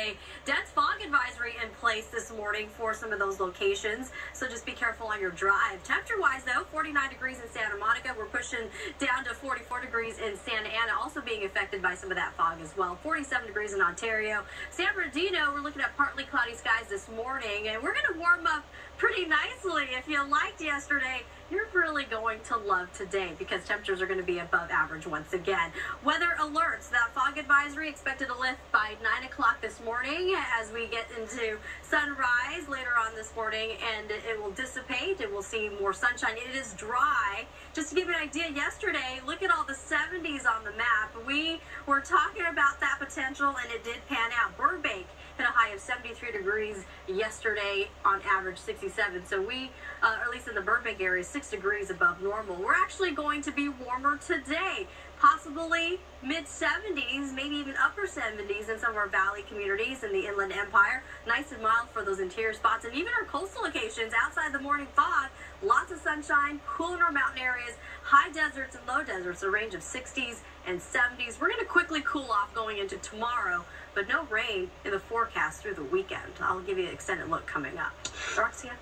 a dense fog advisory in place this morning for some of those locations. So just be careful on your drive. Temperature wise, though, 49 degrees in Santa Monica. We're pushing down to 44 degrees in Santa Ana, also being affected by some of that fog as well. 47 degrees in Ontario. San Bernardino, we're looking at partly cloudy skies this morning, and we're going to warm up pretty nicely. If you liked yesterday, you're really going to love today because temperatures are going to be above average once again. Weather alerts, that fog advisory expected to lift by 9 o'clock this morning as we get into sunrise later on this morning and it will dissipate. It will see more sunshine. It is dry. Just to give you an idea, yesterday, look at all the 70s on the map. We were talking about that potential and it did pan out. Burbank hit a high of 73 degrees yesterday on average 67. So we, uh, or at least in the Burbank area, six degrees above normal. We're actually going to be warmer today, possibly mid 70s, maybe even upper 70s in some of our valley communities in the Inland Empire. Nice and mild for those interior spots and even our coastal locations outside the morning fog. Sunshine, cool in our mountain areas, high deserts and low deserts, a range of 60s and 70s. We're going to quickly cool off going into tomorrow, but no rain in the forecast through the weekend. I'll give you an extended look coming up. Roxia?